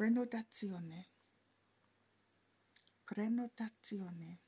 prenotazione. Prenotazione